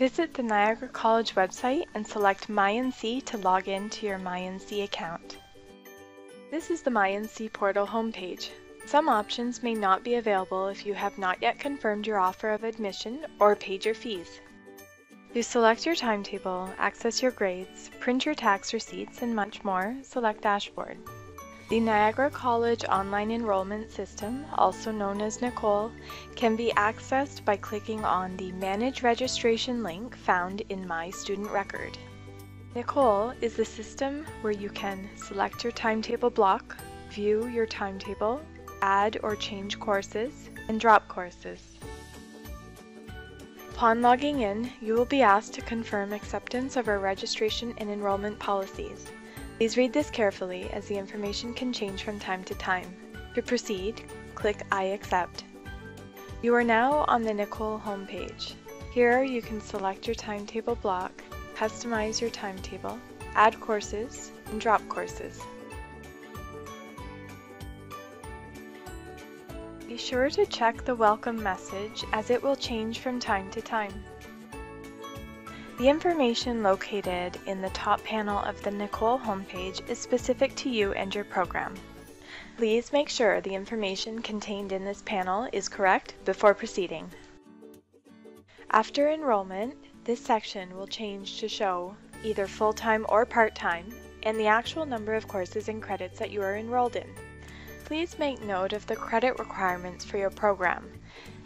Visit the Niagara College website and select MyNC to log in to your MyNC account. This is the MyNC portal homepage. Some options may not be available if you have not yet confirmed your offer of admission or paid your fees. To select your timetable, access your grades, print your tax receipts, and much more, select Dashboard. The Niagara College Online Enrollment System, also known as NICOLE, can be accessed by clicking on the Manage Registration link found in My Student Record. NICOLE is the system where you can select your timetable block, view your timetable, add or change courses, and drop courses. Upon logging in, you will be asked to confirm acceptance of our registration and enrollment policies. Please read this carefully as the information can change from time to time. To proceed, click I accept. You are now on the Nicole homepage. Here you can select your timetable block, customize your timetable, add courses, and drop courses. Be sure to check the welcome message as it will change from time to time. The information located in the top panel of the Nicole homepage is specific to you and your program. Please make sure the information contained in this panel is correct before proceeding. After enrollment, this section will change to show either full-time or part-time and the actual number of courses and credits that you are enrolled in. Please make note of the credit requirements for your program.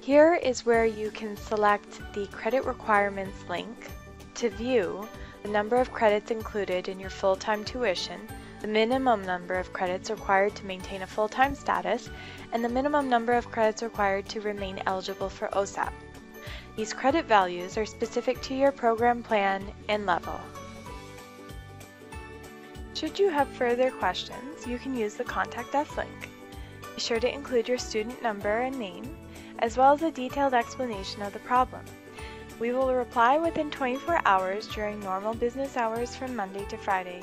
Here is where you can select the credit requirements link to view the number of credits included in your full-time tuition, the minimum number of credits required to maintain a full-time status, and the minimum number of credits required to remain eligible for OSAP. These credit values are specific to your program plan and level. Should you have further questions, you can use the Contact Us link. Be sure to include your student number and name, as well as a detailed explanation of the problem. We will reply within 24 hours during normal business hours from Monday to Friday.